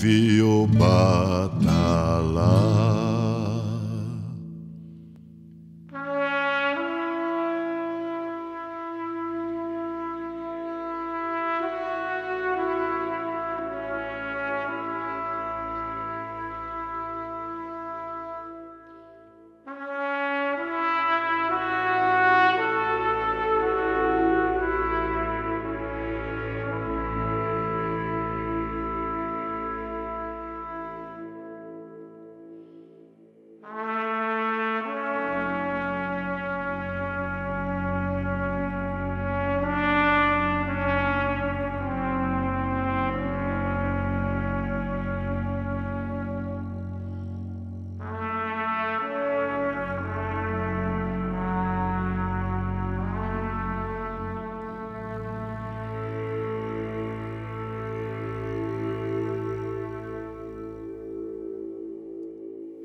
vi o batalhar.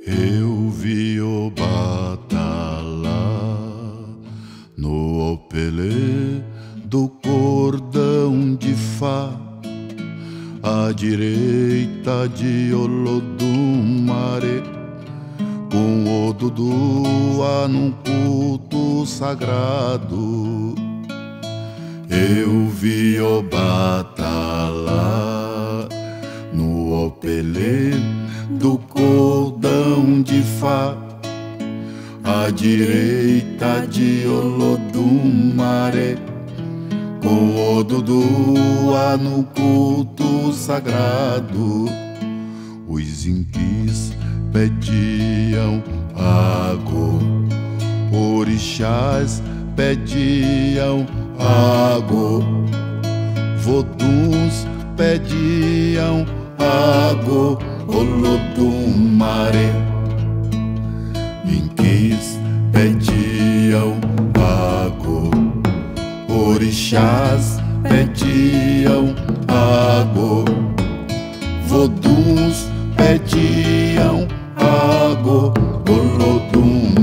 Eu vi o batalhar no opelê do cordão de Fá, à direita de Olodumare, com o Dudua num culto sagrado. Eu vi o batalhar no opelê do cordão de Fá, à direita de Olodumare, com o Dudua no culto sagrado. Os inquis pediam água, orixás pediam água, voduns pediam água Olodumare Inquis pediam água. Orixás pediam água. Voduns pediam água. Olodumare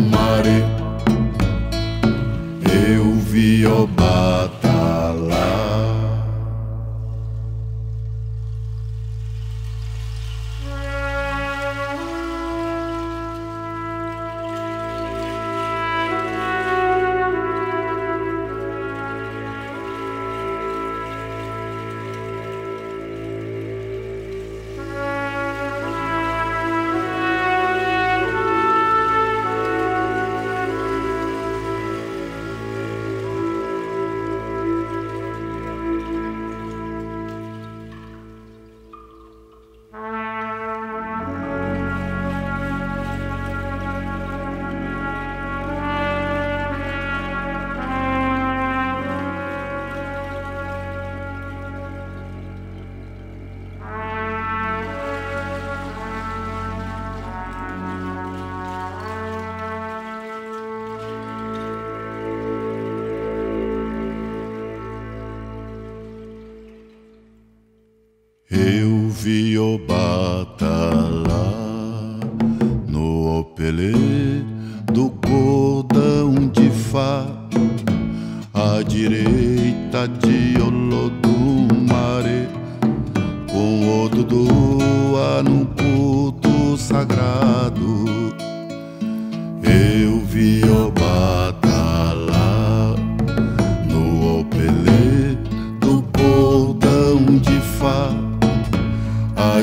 Eu vi o batalhar no opelê do cordão de Fá, à direita de Olodumare,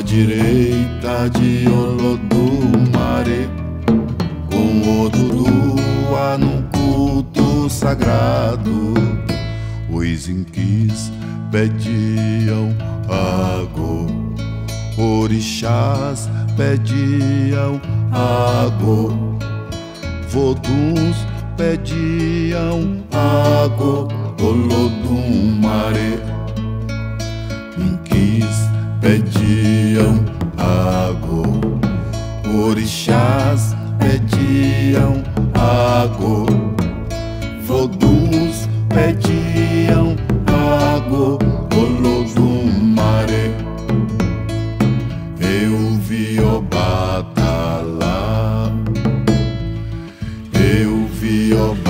direita de Olodumare, com o Durua no culto sagrado. Os inquis pediam água, orixás pediam água, voduns pediam água, Olodumare. Orixás pediam água, voduns pediam água, Olodumare. Eu vi o batalá, eu vi o batalá.